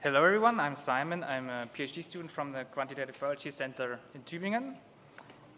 Hello, everyone. I'm Simon. I'm a PhD student from the Quantitative Biology Center in Tübingen.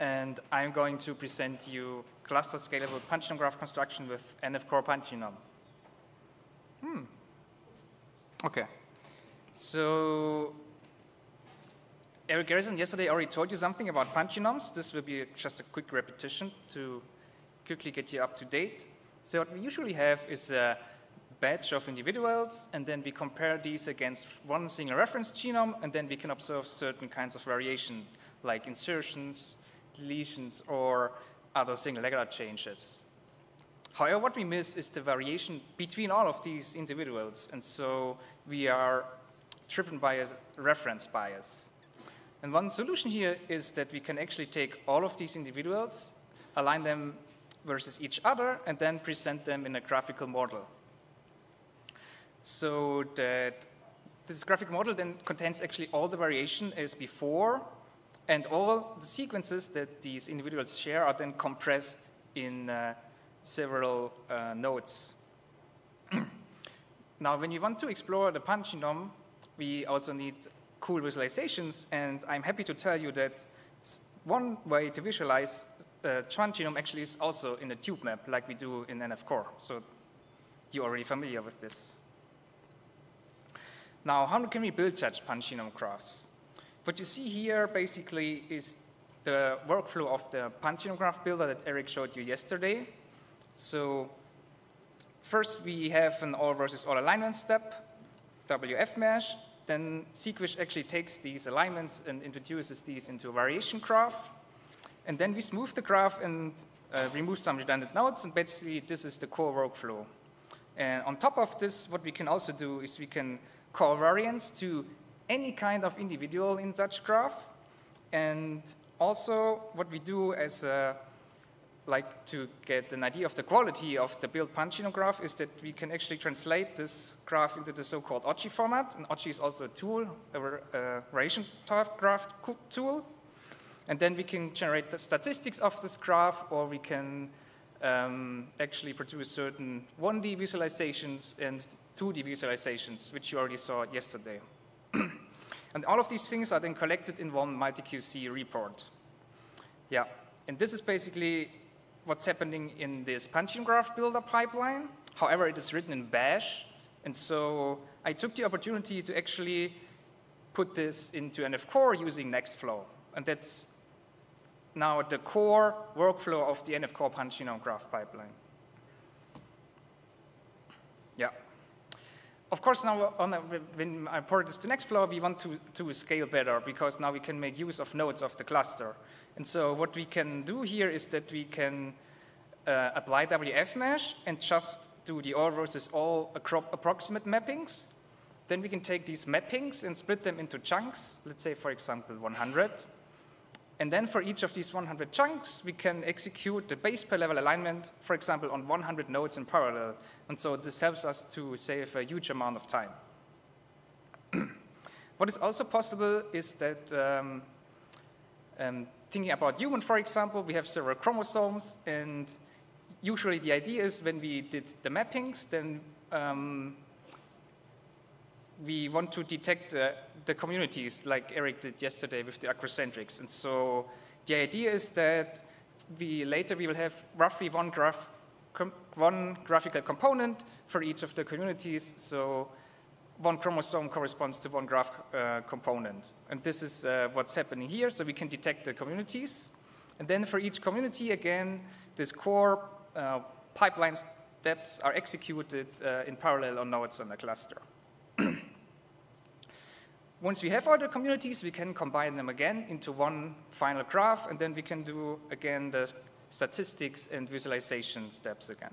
And I'm going to present you cluster scalable pangenome graph construction with NF core pangenome. Hmm. Okay. So Erik Garrison yesterday already told you something about pangenomes. This will be just a quick repetition to quickly get you up to date. So what we usually have is a batch of individuals, and then we compare these against one single reference genome, and then we can observe certain kinds of variation, like insertions, deletions, or other single letter changes. However, what we miss is the variation between all of these individuals, and so we are driven by a reference bias. And one solution here is that we can actually take all of these individuals, align them versus each other, and then present them in a graphical model. So that this graphic model then contains actually all the variation as before, and all the sequences that these individuals share are then compressed in uh, several uh, nodes. now, when you want to explore the pangenome, we also need cool visualizations, and I'm happy to tell you that one way to visualize uh, genome actually is also in a tube map, like we do in NF Core. So you're already familiar with this. Now, how can we build such genome graphs? What you see here basically is the workflow of the genome graph builder that Erik showed you yesterday. So first we have an all versus all alignment step, wfmash, then Seqwish actually takes these alignments and introduces these into a variation graph. And then we smooth the graph and uh, remove some redundant nodes, and basically this is the core workflow. And on top of this, what we can also do is we can call variance to any kind of individual in such graph. And also what we do as a like to get an idea of the quality of the build pangenome graph is that we can actually translate this graph into the so-called ODGI format. And ODGI is also a tool, a, a variation graph tool. And then we can generate the statistics of this graph, or we can um, actually produce certain 1D visualizations and 2D visualizations, which you already saw yesterday. and all of these things are then collected in one multi-QC report. Yeah, and this is basically what's happening in this pangenome graph builder pipeline. However, it is written in bash, and so I took the opportunity to actually put this into NF Core using Nextflow. And that's now the core workflow of the NF Core pangenome graph pipeline. Yeah. Of course, now when I port this to Nextflow, we want to, to scale better because now we can make use of nodes of the cluster. And so what we can do here is that we can uh, apply wfmash and just do the all versus all approximate mappings. Then we can take these mappings and split them into chunks, let's say, for example, 100. And then for each of these 100 chunks, we can execute the base pair level alignment, for example, on 100 nodes in parallel. And so this helps us to save a huge amount of time. what is also possible is that um, um, thinking about human, for example, we have several chromosomes, and usually the idea is when we did the mappings, then um, we want to detect uh, the communities like Erik did yesterday with the acrocentrics. And so the idea is that we later we will have roughly one graph one graphical component for each of the communities. So one chromosome corresponds to one graph uh, component. And this is uh, what's happening here. So we can detect the communities. And then for each community, again, this core uh, pipeline steps are executed uh, in parallel on nodes on the cluster. Once we have all the communities, we can combine them again into one final graph, and then we can do, again, the statistics and visualization steps again.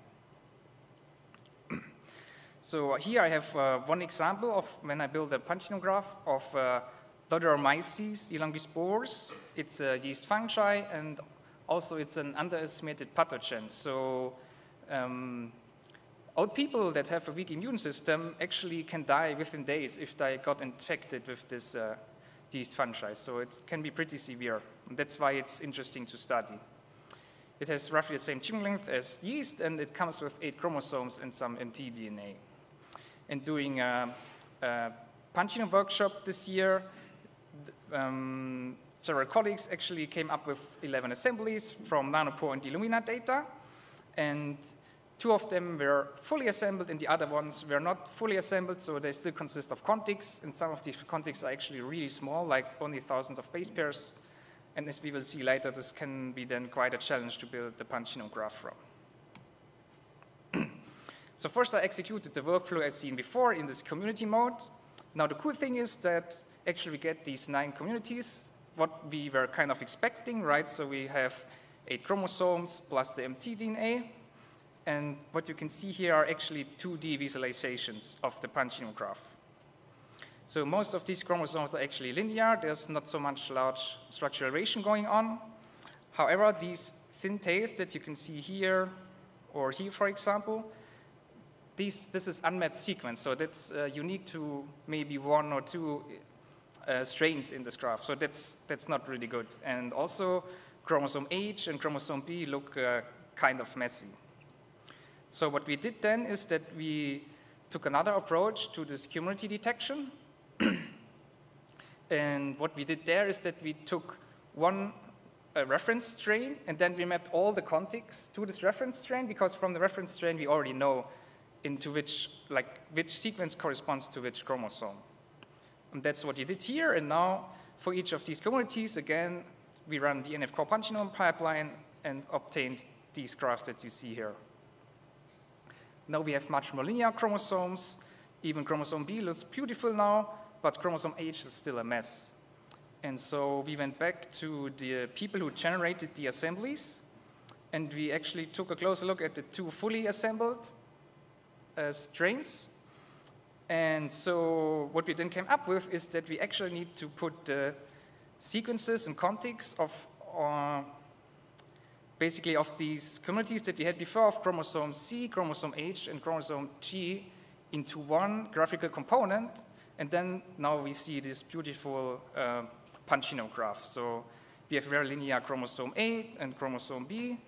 so here I have uh, one example of when I build a pangenome graph of uh, Lodderomyces elongisporus. It's a yeast fungi, and also it's an underestimated pathogen. So um, old people that have a weak immune system actually can die within days if they got infected with this, uh, these fungi. So it can be pretty severe. That's why it's interesting to study. It has roughly the same chain length as yeast, and it comes with eight chromosomes and some mtDNA. And doing a, a Pangenome workshop this year, um, several colleagues actually came up with 11 assemblies from Nanopore and Illumina data. And two of them were fully assembled and the other ones were not fully assembled, so they still consist of contigs. And some of these contigs are actually really small, like only thousands of base pairs. And as we will see later, this can be then quite a challenge to build the Pangenome graph from. so first I executed the workflow as seen before in this community mode. Now the cool thing is that actually we get these nine communities, what we were kind of expecting, right? So we have eight chromosomes plus the mtDNA. And what you can see here are actually 2D visualizations of the Pangenome graph. So most of these chromosomes are actually linear. There's not so much large structural variation going on. However, these thin tails that you can see here or here, for example, these, this is unmapped sequence. So that's uh, unique to maybe one or two uh, strains in this graph. So that's, that's not really good. And also, chromosome H and chromosome B look uh, kind of messy. So what we did then is that we took another approach to this community detection. and what we did there is that we took one uh, reference strain, and then we mapped all the contigs to this reference strain, because from the reference strain we already know into which, like, which sequence corresponds to which chromosome. And that's what you did here, and now for each of these communities, again, we run the NF core Pangenome pipeline and obtained these graphs that you see here. Now we have much more linear chromosomes. Even chromosome B looks beautiful now, but chromosome H is still a mess. And so we went back to the people who generated the assemblies, and we actually took a closer look at the two fully assembled uh, strains. And so what we then came up with is that we actually need to put the sequences and contigs of uh, basically of these communities that we had before of chromosome C, chromosome H, and chromosome G into one graphical component. And then now we see this beautiful uh, Pangenome graph. So we have very linear chromosome A and chromosome B.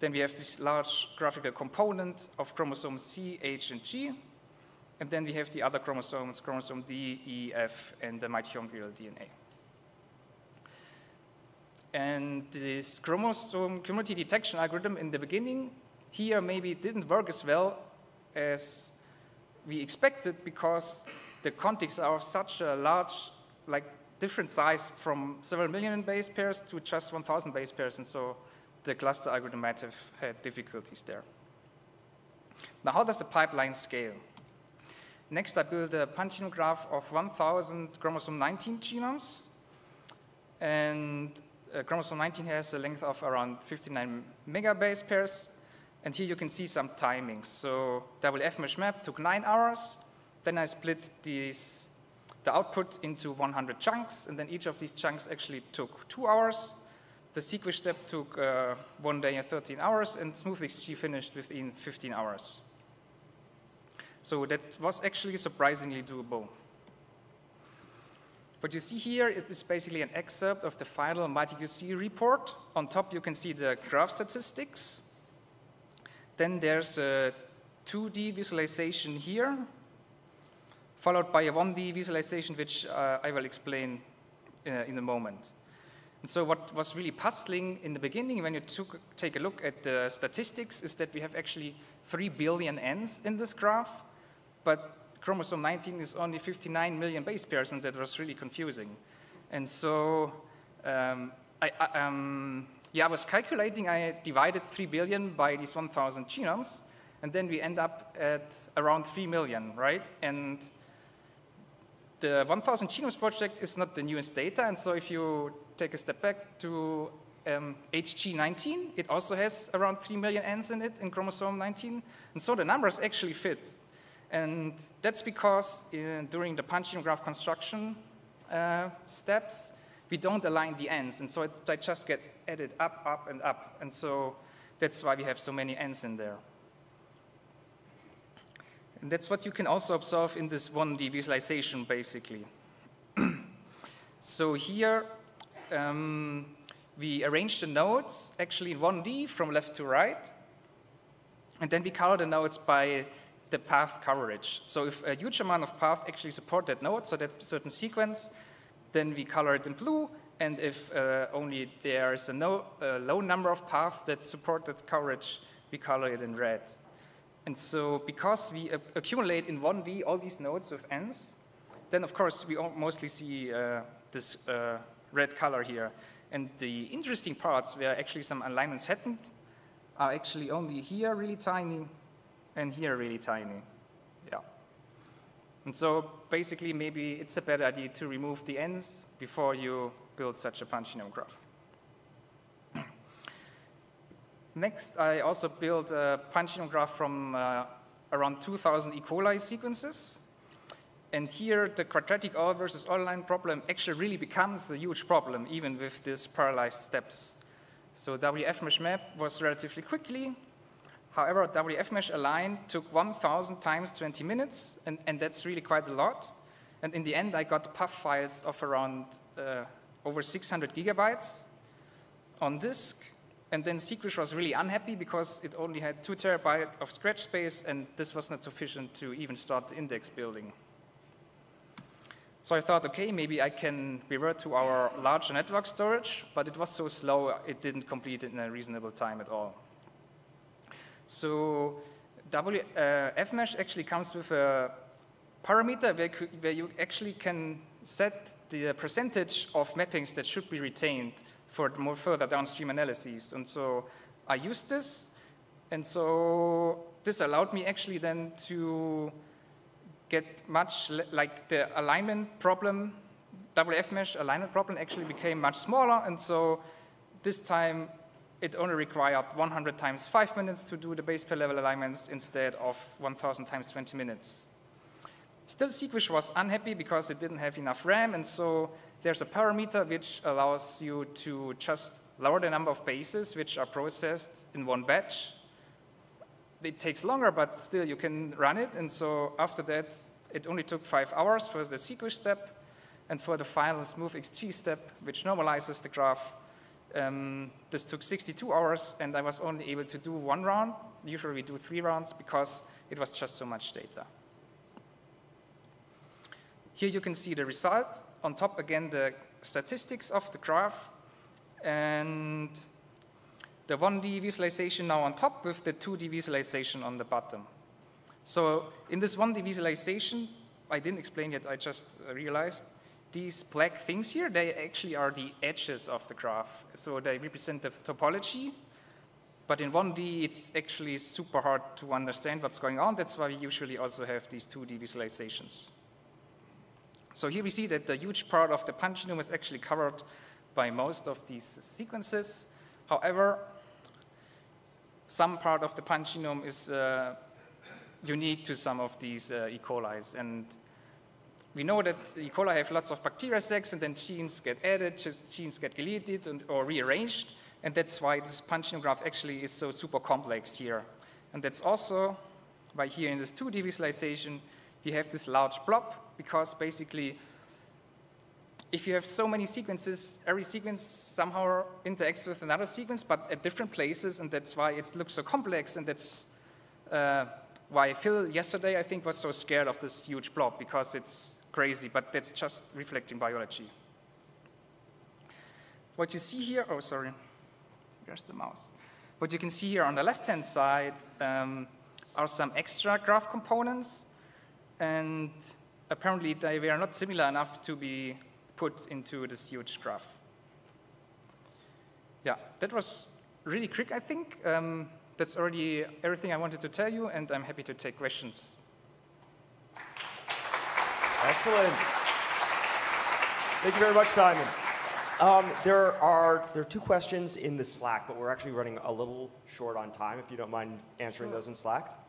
Then we have this large graphical component of chromosome C, H, and G. And then we have the other chromosomes, chromosome D, E, F, and the mitochondrial DNA. And this chromosome community detection algorithm in the beginning here maybe didn't work as well as we expected because the contigs are such a large, like different size from several million base pairs to just 1,000 base pairs, and so the cluster algorithm might have had difficulties there. Now, how does the pipeline scale? Next, I built a Pangenome graph of 1,000 chromosome 19 genomes, and uh, chromosome 19 has a length of around 59 megabase pairs. And here you can see some timings. So wfmash map took nine hours. Then I split these, the output into 100 chunks, and then each of these chunks actually took two hours. The sequence step took uh, one day and 13 hours, and SmoothXG finished within 15 hours. So that was actually surprisingly doable. What you see here is basically an excerpt of the final MultiQC report. On top, you can see the graph statistics. Then there's a 2D visualization here, followed by a 1D visualization, which uh, I will explain uh, in a moment. And so what was really puzzling in the beginning when you took, take a look at the statistics is that we have actually 3 billion ends in this graph, but chromosome 19 is only 59 million base pairs, and that was really confusing. And so um, I, I, um, yeah, I was calculating, I divided 3 billion by these 1,000 genomes, and then we end up at around 3 million, right? And the 1,000 genomes project is not the newest data, and so if you take a step back to um, HG19, it also has around 3 million ends in it in chromosome 19, and so the numbers actually fit. And that's because in, during the Pangenome graph construction uh, steps, we don't align the ends. And so it, they just get added up, up, and up. And so that's why we have so many ends in there. And that's what you can also observe in this 1D visualization, basically. so here, um, we arrange the nodes actually in 1D from left to right. And then we color the nodes by the path coverage. So if a huge amount of path actually support that node, so that certain sequence, then we color it in blue. And if uh, only there is a, no, a low number of paths that support that coverage, we color it in red. And so because we accumulate in 1D all these nodes with n's, then of course we mostly see uh, this uh, red color here. And the interesting parts where actually some alignments happened are actually only here really tiny and here really tiny. Yeah. And so basically maybe it's a better idea to remove the ends before you build such a Pangenome graph. Next, I also built a Pangenome graph from uh, around 2,000 E. coli sequences. And here, the quadratic all versus all line problem actually really becomes a huge problem, even with these parallelized steps. So wfmash map was relatively quickly. However, wfmash align took 1,000 times 20 minutes, and, and that's really quite a lot. And in the end, I got PAF files of around uh, over 600 gigabytes on disk. And then Seqwish was really unhappy because it only had two terabytes of scratch space, and this was not sufficient to even start the index building. So I thought, okay, maybe I can revert to our larger network storage, but it was so slow, it didn't complete it in a reasonable time at all. So w, uh, fmesh actually comes with a parameter where, where you actually can set the percentage of mappings that should be retained for more further downstream analyses. And so I used this, and so this allowed me actually then to get much, like the alignment problem, wfmash alignment problem actually became much smaller, and so this time it only required 100 times 5 minutes to do the base pair level alignments instead of 1,000 times 20 minutes. Still, Seqwish was unhappy because it didn't have enough RAM, and so there's a parameter which allows you to just lower the number of bases which are processed in one batch it takes longer, but still you can run it. And so after that, it only took five hours for the Seqwish step. And for the final SmoothXG step, which normalizes the graph, um, this took 62 hours, and I was only able to do one round. Usually we do three rounds because it was just so much data. Here you can see the result. On top, again, the statistics of the graph. And the 1D visualization now on top with the 2D visualization on the bottom. So in this 1D visualization, I didn't explain yet, I just realized, these black things here, they actually are the edges of the graph. So they represent the topology, but in 1D, it's actually super hard to understand what's going on. That's why we usually also have these 2D visualizations. So here we see that the huge part of the pangenome is actually covered by most of these sequences. However, some part of the pangenome is uh, unique to some of these uh, E. coli's. And we know that E. coli have lots of bacteria sex, and then genes get added, genes get deleted and, or rearranged, and that's why this pangenome graph actually is so super complex here. And that's also why here in this 2D visualization, you have this large blob, because basically if you have so many sequences, every sequence somehow interacts with another sequence, but at different places, and that's why it looks so complex, and that's uh, why Phil yesterday, I think, was so scared of this huge blob, because it's crazy, but that's just reflecting biology. What you see here, oh, sorry, there's the mouse. What you can see here on the left-hand side um, are some extra graph components, and apparently they were not similar enough to be put into this huge graph. Yeah, that was really quick, I think. Um, that's already everything I wanted to tell you, and I'm happy to take questions. Excellent. Thank you very much, Simon. Um, there are there are two questions in the Slack, but we're actually running a little short on time. If you don't mind answering those in Slack.